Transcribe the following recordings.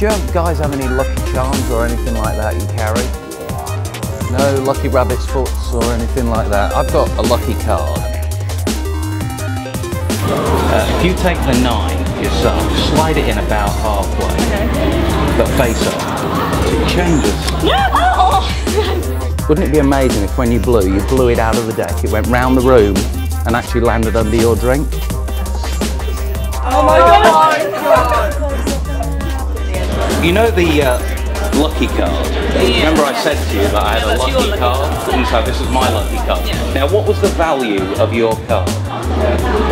Do you guys have any lucky charms or anything like that you carry? No lucky rabbit's foots or anything like that? I've got a lucky card. Uh, if you take the nine yourself, slide it in about halfway, but face up. It changes. Wouldn't it be amazing if when you blew, you blew it out of the deck, it went round the room and actually landed under your drink? Oh my god! You know the uh, lucky card? Remember I said to you that I had a lucky lucky card? And so this is my lucky card. Yeah. Now what was the value of your card?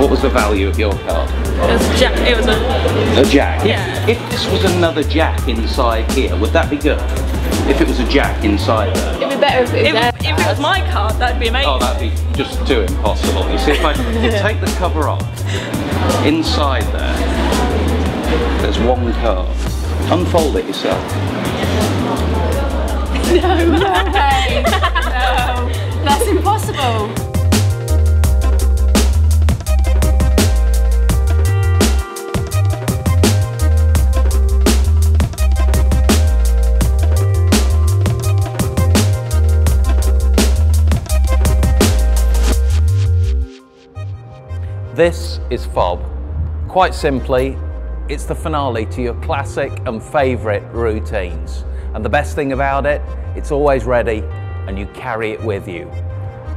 What was the value of your card? It was a Jack. It was a. A jack. If- Yeah. If, this was another jack inside here, would that be good? If it was a jack inside there? It'd be better if it was If, if it was my card, that'd be amazing. Oh, that'd be just too impossible. You see, if I take the cover off, inside there, there's one card. Unfold it yourself. No way. No. That's impossible. This is Fob. Quite simply, it's the finale to your classic and favourite routines. And the best thing about it, it's always ready and you carry it with you.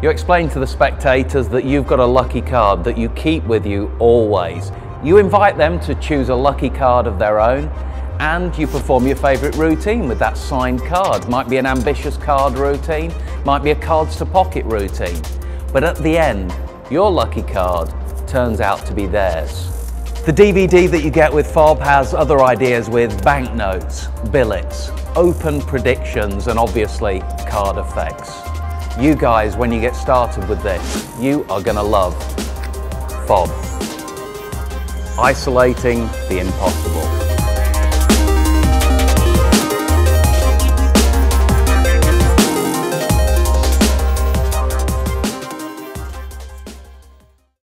You explain to the spectators that you've got a lucky card that you keep with you always. You invite them to choose a lucky card of their own and you perform your favourite routine with that signed card. Might be an ambitious card routine, might be a cards to pocket routine. But at the end, your lucky card turns out to be theirs. The DVD that you get with Fob has other ideas with banknotes, billets, open predictions, and obviously card effects. You guys, when you get started with this, you are going to love Fob. Isolating the impossible.